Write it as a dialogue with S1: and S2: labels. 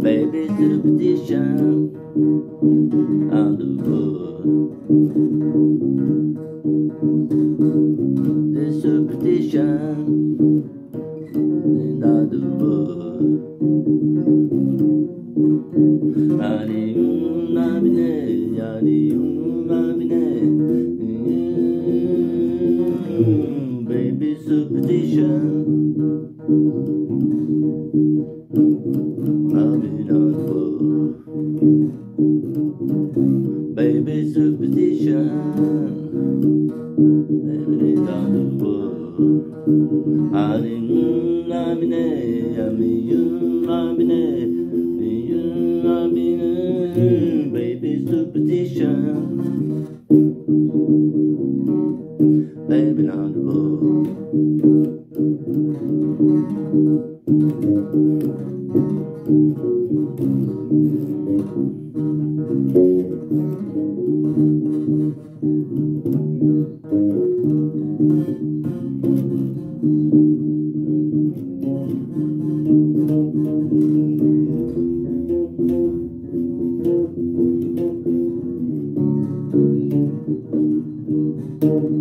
S1: Baby superstition on the wood. The superstition in the wood. Baby superstition. On the board. Baby superstition. Baby board. Ani competition. They've been on the road. Hum.